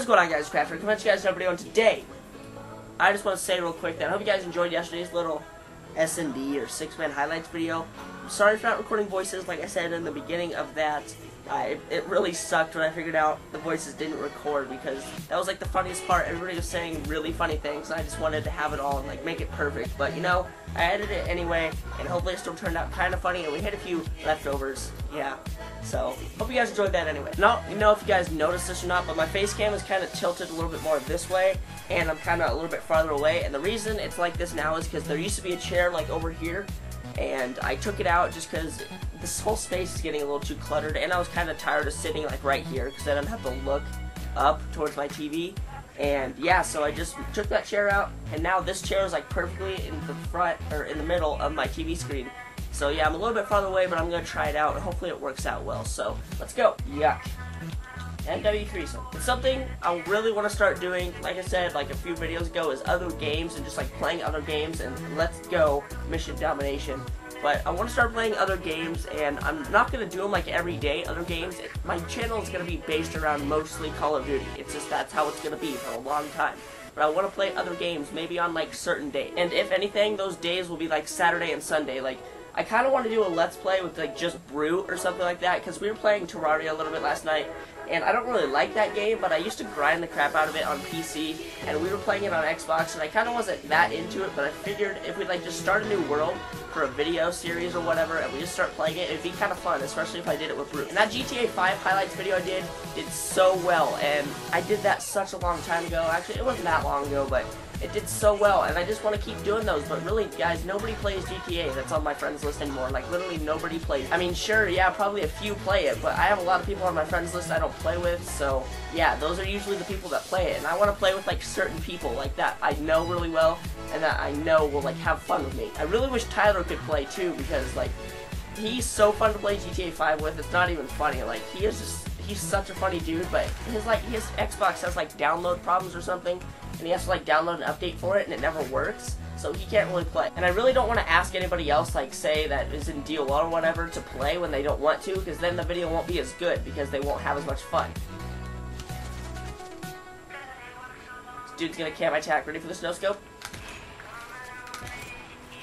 is going on guys, Crafter? Coming to you guys another video and today, I just want to say real quick that I hope you guys enjoyed yesterday's little S&D or six-man highlights video. I'm sorry for not recording voices like I said in the beginning of that. I, it really sucked when I figured out the voices didn't record because that was like the funniest part. Everybody was saying really funny things. And I just wanted to have it all and like make it perfect. But you know, I edited it anyway, and hopefully it still turned out kind of funny. And we hit a few leftovers. Yeah. So hope you guys enjoyed that anyway. Not you know if you guys noticed this or not, but my face cam is kind of tilted a little bit more this way, and I'm kind of a little bit farther away. And the reason it's like this now is because there used to be a chair like over here and I took it out just because this whole space is getting a little too cluttered, and I was kind of tired of sitting like right here because then I didn't have to look up towards my TV. And yeah, so I just took that chair out, and now this chair is like perfectly in the front or in the middle of my TV screen. So yeah, I'm a little bit farther away, but I'm gonna try it out, and hopefully it works out well. So let's go. Yuck. MW3 so it's something I really want to start doing like I said like a few videos ago is other games and just like playing other games and let's go mission domination but I want to start playing other games and I'm not going to do them like every day other games. My channel is going to be based around mostly Call of Duty. It's just that's how it's going to be for a long time. But I want to play other games maybe on like certain days. And if anything those days will be like Saturday and Sunday. Like I kind of want to do a let's play with like just Brute or something like that because we were playing Terraria a little bit last night and I don't really like that game, but I used to grind the crap out of it on PC, and we were playing it on Xbox, and I kind of wasn't that into it, but I figured if we like just start a new world for a video series or whatever, and we just start playing it, it'd be kind of fun, especially if I did it with Brute. And that GTA 5 highlights video I did, did so well, and I did that such a long time ago. Actually, it wasn't that long ago, but it did so well, and I just want to keep doing those, but really, guys, nobody plays GTA that's on my friends list anymore. Like, literally nobody plays I mean, sure, yeah, probably a few play it, but I have a lot of people on my friends list I don't play with, so, yeah, those are usually the people that play it, and I want to play with, like, certain people like that I know really well, and that I know will, like, have fun with me. I really wish Tyler could play, too, because, like, he's so fun to play GTA 5 with, it's not even funny. Like, he is just, he's such a funny dude, but his, like, his Xbox has, like, download problems or something, and he has to like download an update for it and it never works so he can't really play. And I really don't want to ask anybody else, like say that is in DOL or whatever, to play when they don't want to, because then the video won't be as good, because they won't have as much fun. This dude's gonna cam attack. Ready for the no scope?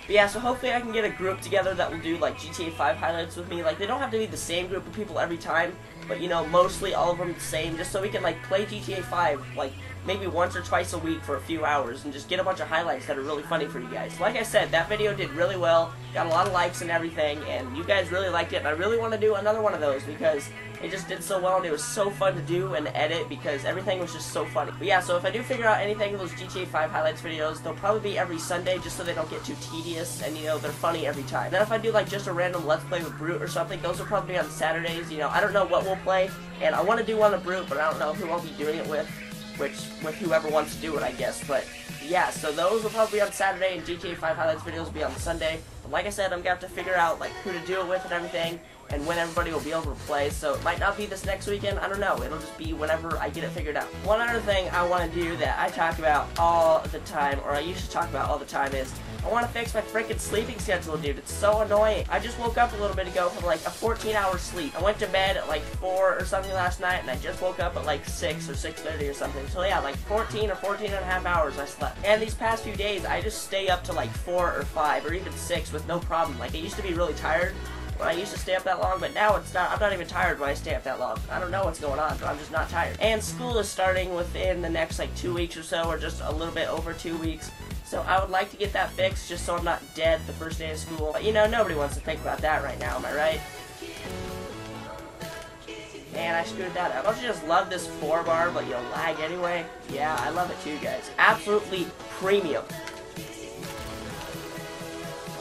But yeah, so hopefully I can get a group together that will do like GTA 5 highlights with me. Like they don't have to be the same group of people every time, but you know, mostly all of them the same, just so we can like play GTA 5 like maybe once or twice a week for a few hours and just get a bunch of highlights that are really funny for you guys. Like I said, that video did really well, got a lot of likes and everything, and you guys really liked it, and I really want to do another one of those because it just did so well and it was so fun to do and edit because everything was just so funny. But yeah, so if I do figure out anything of those GTA 5 highlights videos, they'll probably be every Sunday just so they don't get too tedious and you know, they're funny every time. Then if I do like just a random Let's Play with Brute or something, those will probably be on Saturdays, you know, I don't know what we'll play, and I want to do one of Brute, but I don't know who I'll be doing it with which with whoever wants to do it, I guess. But yeah, so those will probably be on Saturday, and GTA 5 highlights videos will be on Sunday. But like I said, I'm gonna have to figure out like who to do it with and everything, and when everybody will be able to play. So it might not be this next weekend. I don't know. It'll just be whenever I get it figured out. One other thing I want to do that I talk about all the time, or I used to talk about all the time, is I want to fix my freaking sleeping schedule, dude. It's so annoying. I just woke up a little bit ago from like a 14 hour sleep. I went to bed at like 4 or something last night, and I just woke up at like 6 or 6.30 or something. So yeah, like 14 or 14 and a half hours I slept. And these past few days, I just stay up to like 4 or 5 or even 6 with no problem. Like, I used to be really tired when I used to stay up that long, but now it's not. I'm not even tired when I stay up that long. I don't know what's going on, but I'm just not tired. And school is starting within the next like two weeks or so, or just a little bit over two weeks. So I would like to get that fixed just so I'm not dead the first day of school. But you know, nobody wants to think about that right now, am I right? Man, I screwed that up. Don't you just love this 4 bar, but you'll lag anyway? Yeah, I love it too, guys. Absolutely premium.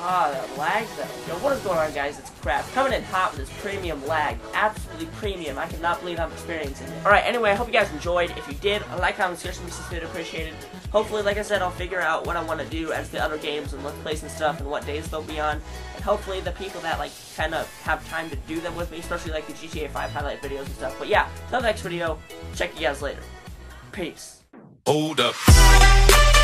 Ah, that lag though. Yo, what is going on, guys? It's crap. Coming in hot with this premium lag. Absolutely premium. I cannot believe I'm experiencing it. Alright, anyway, I hope you guys enjoyed. If you did, a like, comment, share, some video appreciated. Hopefully, like I said, I'll figure out what I want to do as the other games and let's plays and stuff and what days they'll be on. Hopefully the people that, like, kind of have time to do them with me, especially, like, the GTA 5 highlight videos and stuff. But yeah, until the next video, check you guys later. Peace. Hold up.